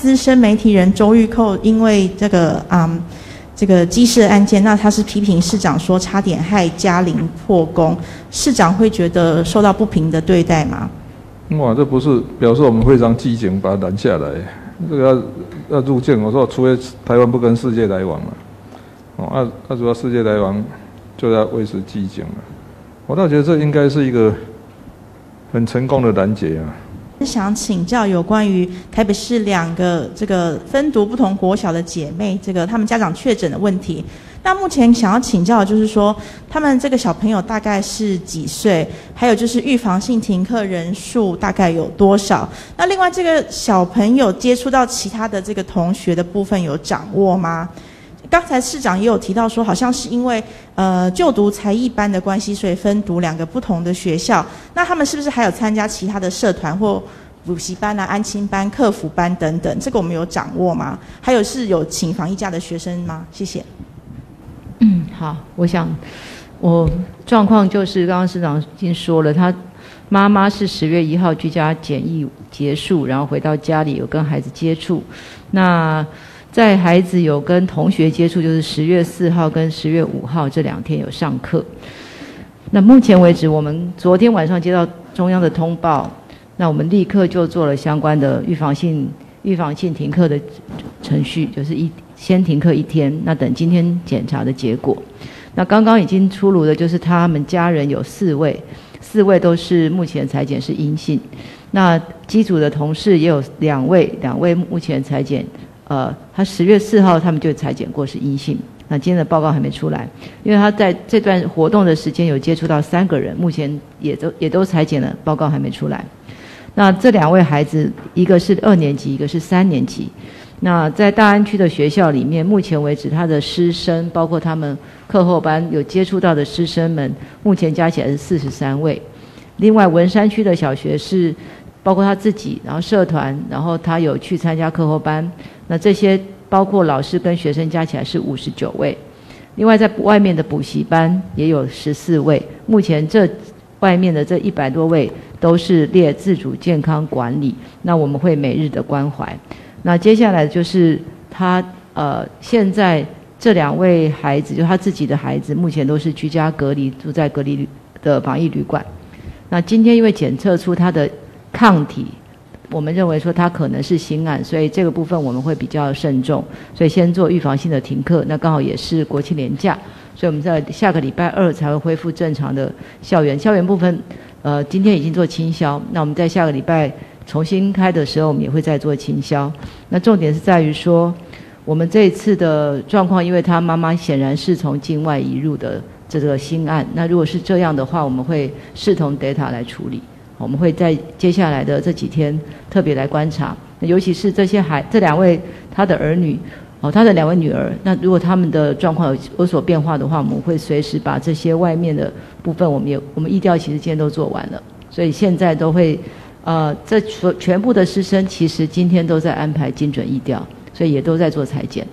资深媒体人周玉蔻因为这个啊这个机事案件，那他是批评市长说差点害嘉玲破功，市长会觉得受到不平的对待吗？哇，这不是表示我们非常机警把他拦下来，这个要要入境，我说除非台湾不跟世界来往了，哦，那那主要世界来往就要维持机警了，我倒觉得这应该是一个很成功的拦截啊。想请教有关于台北市两个这个分读不同国小的姐妹，这个他们家长确诊的问题。那目前想要请教的就是说，他们这个小朋友大概是几岁？还有就是预防性停课人数大概有多少？那另外这个小朋友接触到其他的这个同学的部分有掌握吗？刚才市长也有提到说，好像是因为呃就读才艺班的关系，所以分读两个不同的学校。那他们是不是还有参加其他的社团或补习班啊、安亲班、客服班等等？这个我们有掌握吗？还有是有请防疫假的学生吗？谢谢。嗯，好，我想我状况就是刚刚市长已经说了，他妈妈是十月一号居家检疫结束，然后回到家里有跟孩子接触。那在孩子有跟同学接触，就是十月四号跟十月五号这两天有上课。那目前为止，我们昨天晚上接到中央的通报，那我们立刻就做了相关的预防性预防性停课的程序，就是一先停课一天，那等今天检查的结果。那刚刚已经出炉的，就是他们家人有四位，四位都是目前裁检是阴性。那机组的同事也有两位，两位目前裁检。呃，他十月四号他们就裁剪过是阴性，那今天的报告还没出来，因为他在这段活动的时间有接触到三个人，目前也都也都裁剪了，报告还没出来。那这两位孩子，一个是二年级，一个是三年级。那在大安区的学校里面，目前为止他的师生，包括他们课后班有接触到的师生们，目前加起来是四十三位。另外文山区的小学是。包括他自己，然后社团，然后他有去参加课后班，那这些包括老师跟学生加起来是五十九位。另外在外面的补习班也有十四位。目前这外面的这一百多位都是列自主健康管理，那我们会每日的关怀。那接下来就是他呃，现在这两位孩子，就他自己的孩子，目前都是居家隔离，住在隔离的防疫旅馆。那今天因为检测出他的。抗体，我们认为说它可能是新案，所以这个部分我们会比较慎重，所以先做预防性的停课。那刚好也是国庆年假，所以我们在下个礼拜二才会恢复正常的校园。校园部分，呃，今天已经做清消，那我们在下个礼拜重新开的时候，我们也会再做清消。那重点是在于说，我们这一次的状况，因为他妈妈显然是从境外移入的这个新案，那如果是这样的话，我们会视同 data 来处理。我们会在接下来的这几天特别来观察，尤其是这些孩这两位他的儿女，哦，他的两位女儿，那如果他们的状况有有所变化的话，我们会随时把这些外面的部分，我们也我们疫调其实今天都做完了，所以现在都会，呃，这所全部的师生其实今天都在安排精准疫调，所以也都在做裁剪。